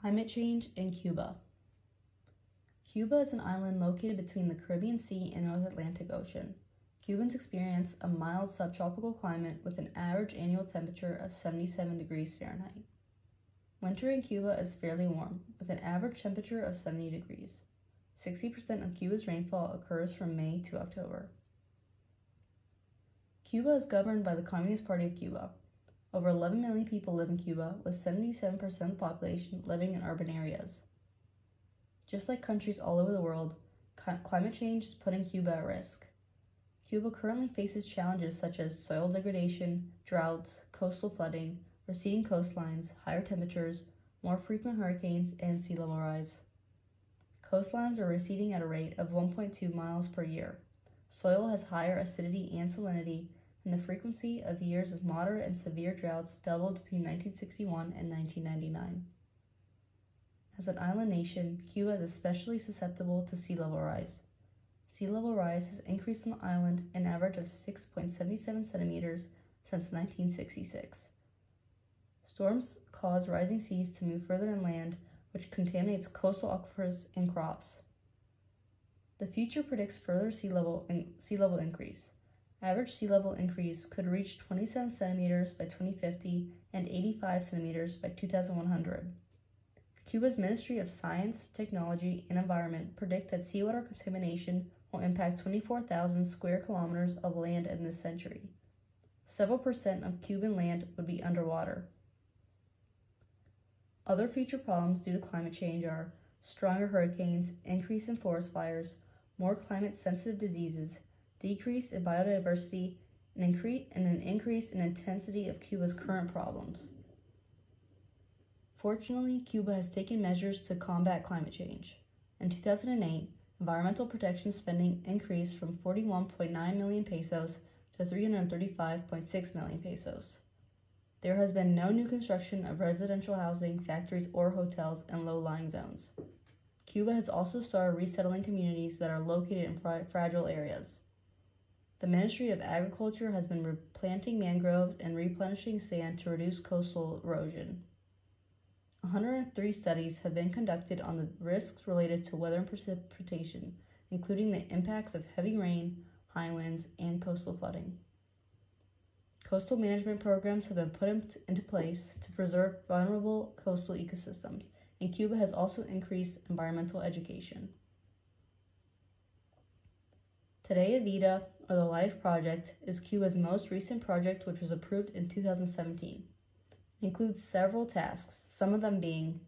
Climate change in Cuba. Cuba is an island located between the Caribbean Sea and North Atlantic Ocean. Cubans experience a mild subtropical climate with an average annual temperature of 77 degrees Fahrenheit. Winter in Cuba is fairly warm, with an average temperature of 70 degrees. 60% of Cuba's rainfall occurs from May to October. Cuba is governed by the Communist Party of Cuba, over 11 million people live in Cuba, with 77% of the population living in urban areas. Just like countries all over the world, climate change is putting Cuba at risk. Cuba currently faces challenges such as soil degradation, droughts, coastal flooding, receding coastlines, higher temperatures, more frequent hurricanes, and sea level rise. Coastlines are receding at a rate of 1.2 miles per year. Soil has higher acidity and salinity, and the frequency of years of moderate and severe droughts doubled between 1961 and 1999. As an island nation, Cuba is especially susceptible to sea level rise. Sea level rise has increased on the island an average of 6.77 centimeters since 1966. Storms cause rising seas to move further inland, which contaminates coastal aquifers and crops. The future predicts further sea level, sea level increase. Average sea level increase could reach 27 centimeters by 2050 and 85 centimeters by 2100. Cuba's Ministry of Science, Technology, and Environment predict that seawater contamination will impact 24,000 square kilometers of land in this century. Several percent of Cuban land would be underwater. Other future problems due to climate change are stronger hurricanes, increase in forest fires, more climate-sensitive diseases, decrease in biodiversity, and, increase, and an increase in intensity of Cuba's current problems. Fortunately, Cuba has taken measures to combat climate change. In 2008, environmental protection spending increased from 41.9 million pesos to 335.6 million pesos. There has been no new construction of residential housing, factories, or hotels in low-lying zones. Cuba has also started resettling communities that are located in fra fragile areas. The Ministry of Agriculture has been replanting mangroves and replenishing sand to reduce coastal erosion. 103 studies have been conducted on the risks related to weather and precipitation, including the impacts of heavy rain, high winds, and coastal flooding. Coastal management programs have been put into place to preserve vulnerable coastal ecosystems, and Cuba has also increased environmental education. Tarea Vida, or the LIFE project, is Cuba's most recent project which was approved in 2017. It includes several tasks, some of them being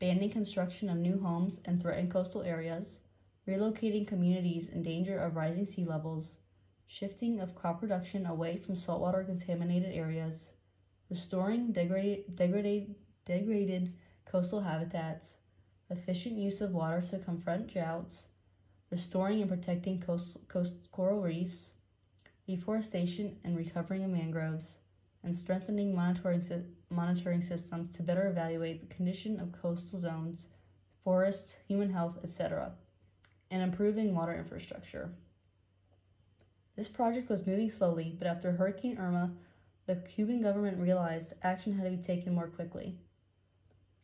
banning construction of new homes in threatened coastal areas, relocating communities in danger of rising sea levels, shifting of crop production away from saltwater contaminated areas, restoring degraded coastal habitats, efficient use of water to confront droughts, restoring and protecting coast, coast coral reefs, reforestation and recovering of mangroves, and strengthening monitoring, monitoring systems to better evaluate the condition of coastal zones, forests, human health, etc., and improving water infrastructure. This project was moving slowly, but after Hurricane Irma, the Cuban government realized action had to be taken more quickly.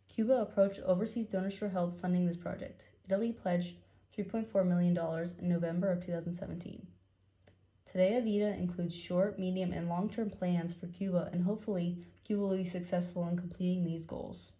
Cuba approached overseas donors for help funding this project. Italy pledged $3.4 million in November of 2017. Tarea Vida includes short, medium, and long-term plans for Cuba, and hopefully, Cuba will be successful in completing these goals.